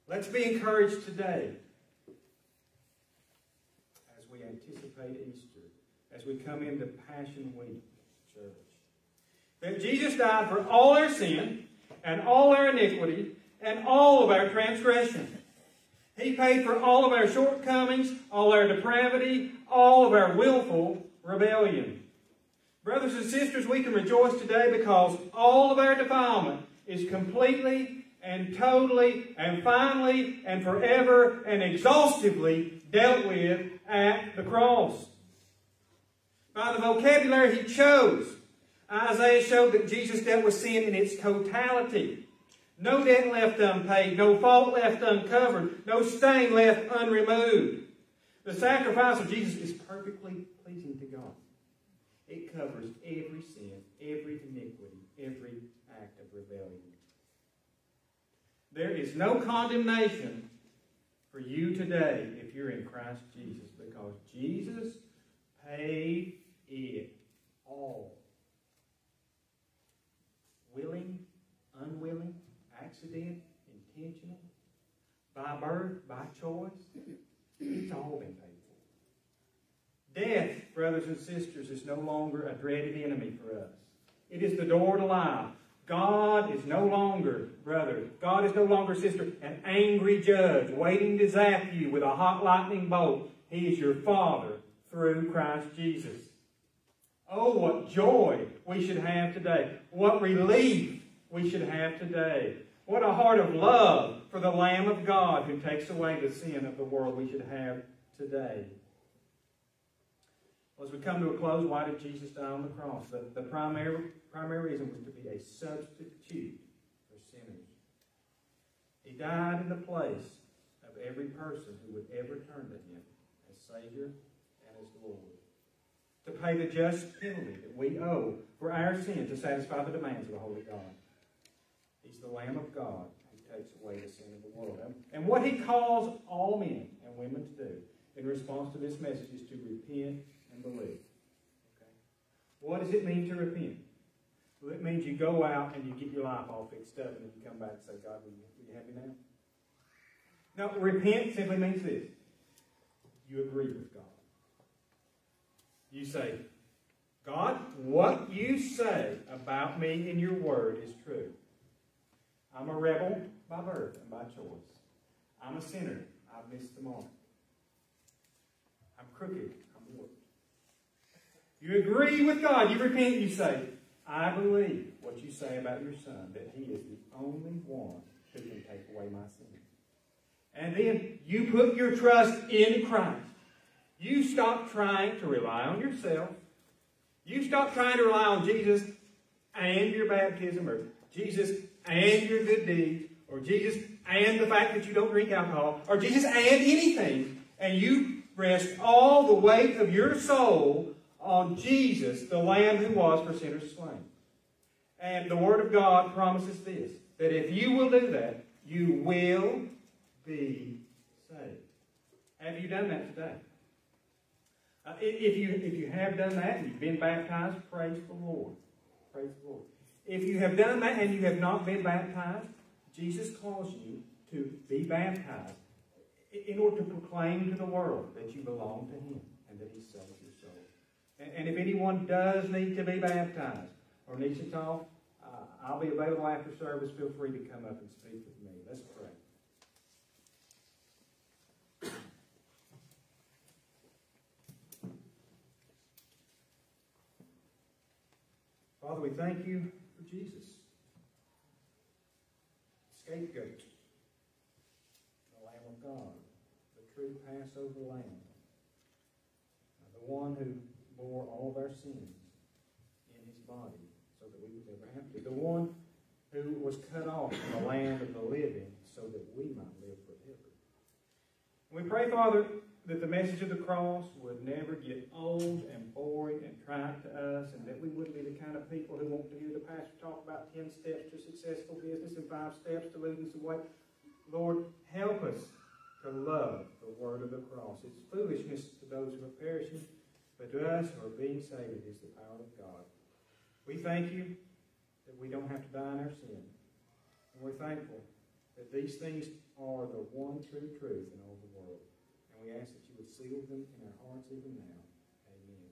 Let's be encouraged today as we anticipate Easter, as we come into Passion Week, church. That Jesus died for all our sin and all our iniquity and all of our transgression. He paid for all of our shortcomings, all our depravity, all of our willful rebellion. Brothers and sisters, we can rejoice today because all of our defilement is completely and totally and finally and forever and exhaustively dealt with at the cross. By the vocabulary he chose, Isaiah showed that Jesus dealt with sin in its totality. No debt left unpaid, no fault left uncovered, no stain left unremoved. The sacrifice of Jesus is perfectly pleasing to God. It covers every iniquity, every act of rebellion. There is no condemnation for you today if you're in Christ Jesus because Jesus paid it all. Willing, unwilling, accident, intentional, by birth, by choice, it's all been paid for. Death, brothers and sisters, is no longer a dreaded enemy for us. It is the door to life. God is no longer, brother, God is no longer, sister, an angry judge waiting to zap you with a hot lightning bolt. He is your Father through Christ Jesus. Oh, what joy we should have today. What relief we should have today. What a heart of love for the Lamb of God who takes away the sin of the world we should have today. Well, as we come to a close, why did Jesus die on the cross? The, the primary, primary reason was to be a substitute for sinners. He died in the place of every person who would ever turn to Him as Savior and as Lord. To pay the just penalty that we owe for our sin to satisfy the demands of the Holy God. He's the Lamb of God who takes away the sin of the world. And what He calls all men and women to do in response to this message is to repent and believe. Okay? What does it mean to repent? Well, it means you go out and you get your life all fixed up and then you come back and say, God, will you, will you have me now? Now, repent simply means this. You agree with God. You say, God, what you say about me in your word is true. I'm a rebel by birth and by choice. I'm a sinner. I've missed the mark. I'm crooked. You agree with God. You repent. You say, I believe what you say about your son, that he is the only one who can take away my sin. And then you put your trust in Christ. You stop trying to rely on yourself. You stop trying to rely on Jesus and your baptism, or Jesus and your good deeds, or Jesus and the fact that you don't drink alcohol, or Jesus and anything, and you rest all the weight of your soul on Jesus, the Lamb who was for sinners slain. And the Word of God promises this that if you will do that, you will be saved. Have you done that today? Uh, if, you, if you have done that and you've been baptized, praise the Lord. Praise the Lord. If you have done that and you have not been baptized, Jesus calls you to be baptized in order to proclaim to the world that you belong to Him and that He saves your soul. And, if anyone does need to be baptized or needs to talk, uh, I'll be available after service. Feel free to come up and speak with me. Let's pray. Father, we thank you for Jesus, scapegoat, the Lamb of God, the true Passover Lamb, the one who bore all of our sins in his body so that we would never have to, the one who was cut off from the land of the living so that we might live forever. We pray, Father, that the message of the cross would never get old and boring and trite to us, and that we wouldn't be the kind of people who want to hear the pastor talk about 10 steps to successful business and five steps to losing some weight. Lord, help us to love the word of the cross. It's foolishness to those who are perishing, but to us who are being saved, is the power of God. We thank you that we don't have to die in our sin. And we're thankful that these things are the one true truth in all the world. And we ask that you would seal them in our hearts even now. Amen.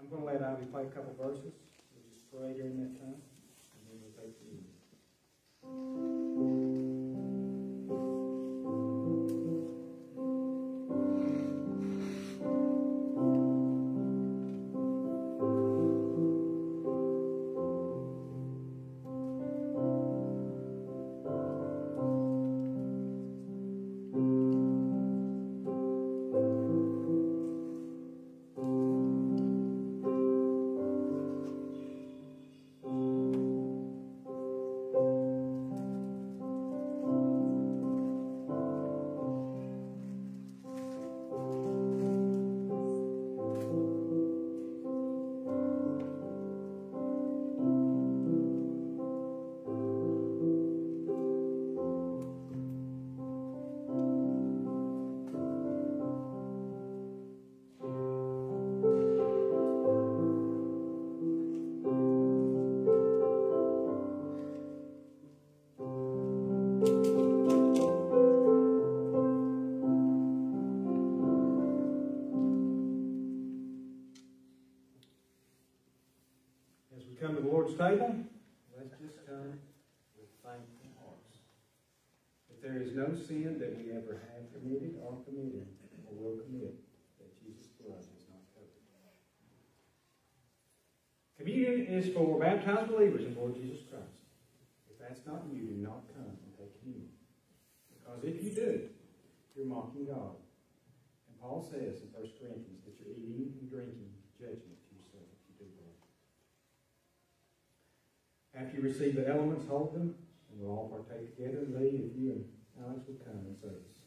I'm going to let Ivy play a couple verses. We'll just pray during that time, and then we'll take come baptized believers in Lord Jesus Christ. If that's not you, do not come and take communion. Because if you do, you're mocking God. And Paul says in 1 Corinthians that you're eating and drinking judgment to yourself if you do that. After you receive the elements, hold them, and we'll all partake together. And Lee, if you and Alex would come and serve us.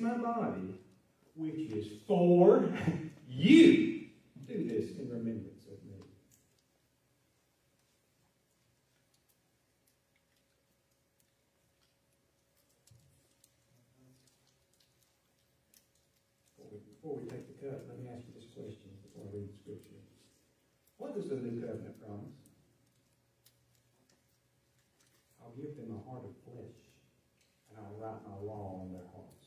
My body, which is for you. Do this in remembrance of me. Before we, before we take the cup, let me ask you this question before I read the scripture. What does the new covenant promise? I'll give them a heart of flesh, and I'll write my law on their hearts.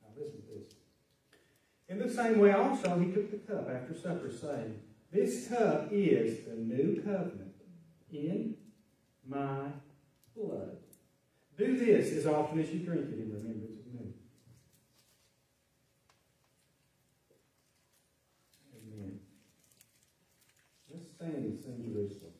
Now listen to this. In the same way also he took the cup after supper, saying, This cup is the new covenant in my blood. Do this as often as you drink it in remembrance of me. Amen. Let's stand and sing Jerusalem.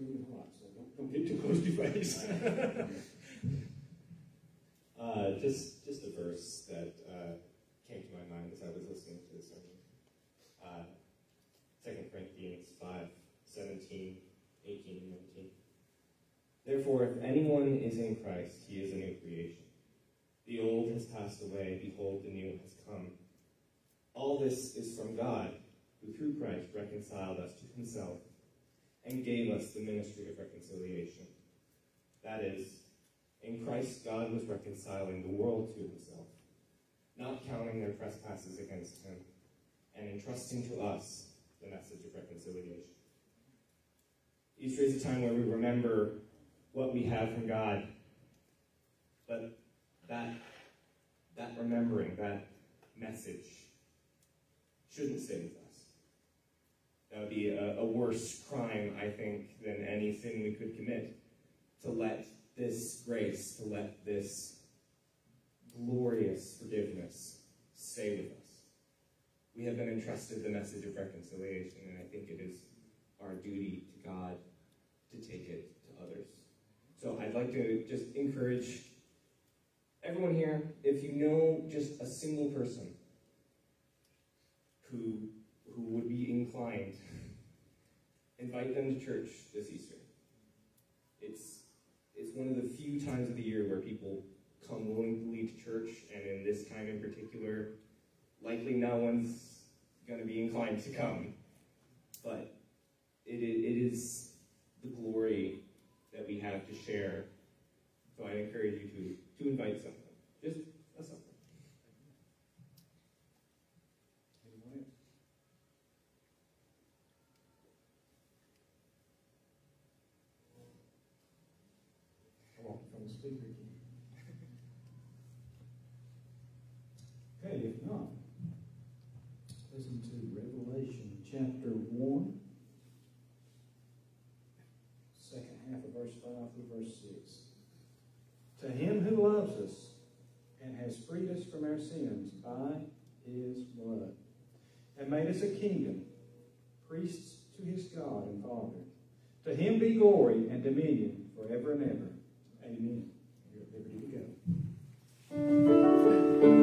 This so don't, don't get too close to your face. Uh, just, just a verse that uh, came to my mind as I was listening to the sermon. Uh, 2 Corinthians 5, 17, 18, and 19. Therefore, if anyone is in Christ, he is a new creation. The old has passed away, behold, the new has come. All this is from God, who through Christ reconciled us to himself and gave us the ministry of reconciliation. That is, in Christ, God was reconciling the world to himself, not counting their trespasses against him, and entrusting to us the message of reconciliation. Easter is a time where we remember what we have from God, but that, that remembering, that message, shouldn't us. Would be a, a worse crime, I think, than any sin we could commit, to let this grace, to let this glorious forgiveness stay with us. We have been entrusted the message of reconciliation, and I think it is our duty to God to take it to others. So I'd like to just encourage everyone here, if you know just a single person who, who would be inclined, invite them to church this Easter. It's, it's one of the few times of the year where people come willingly to church, and in this time in particular, likely no one's going to be inclined to come. But it, it is the glory that we have to share. So I encourage you to, to invite someone. Just loves us and has freed us from our sins by his blood, and made us a kingdom, priests to his God and Father. To him be glory and dominion forever and ever. Amen. You're at liberty to go.